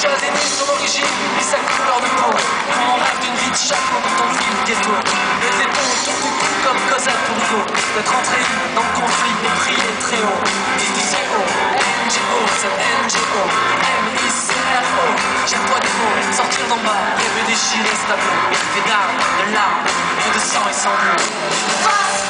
chose est née son origine, puis sa couleur de peau. Quand on rêve d'une vie de chapeau quand on vit le ghetto. Les autour du cou comme Cosette pour Hugo. D'être entré dans le conflit et prier très haut. DDCO, NGO, c'est NGO, M-I-C-R-O. J'aime pas des mots, sortir d'en bas, rêver déchirer ce tableau. Fait d'armes, de larmes, et de sang et sanglots.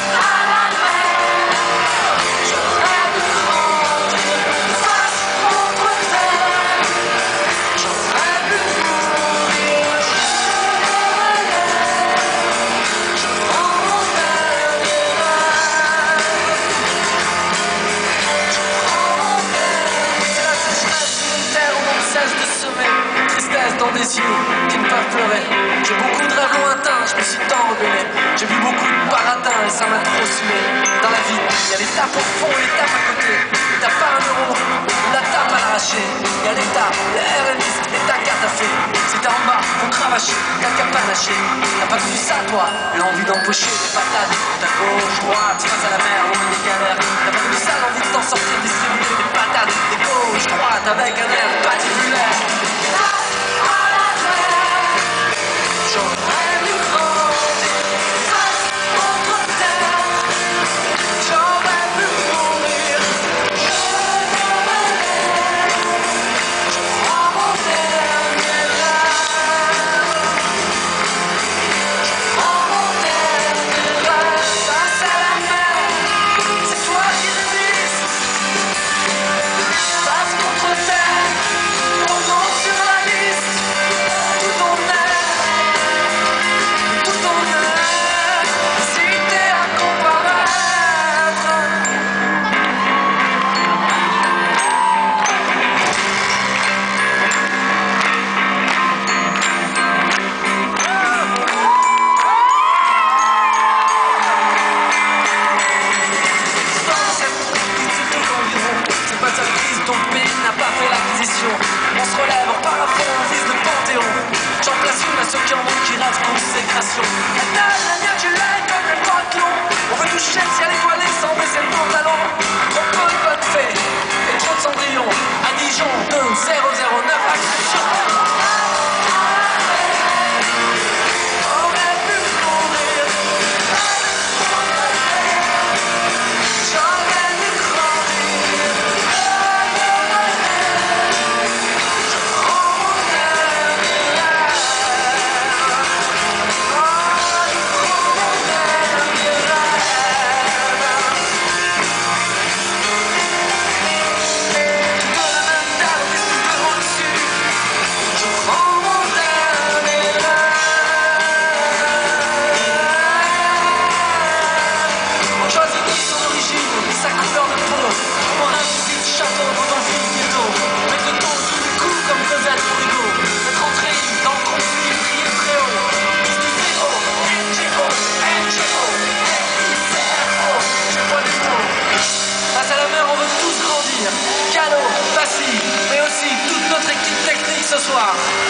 Des yeux qui ne peuvent pleurer. J'ai beaucoup de rêves lointains, je me suis tant rebellé. J'ai vu beaucoup de baratins et ça m'a trop sué. Dans la vie, il y a les tapes au fond et les tapes à côté. T'as pas un euro, la tape à l'arracher. Il y a l'État, le RNIS et ta carte à fait. C'est en bas, faut cravacher, t'as qu'à panacher. T'as pas vu ça, toi L'envie d'empocher des patates. Ta gauche, droite, face à la mer, milieu des galères. T'as pas vu ça, l'envie de t'en sortir, distribuer des patates. Des gauches, droite, avec un air patibulaire. 是吧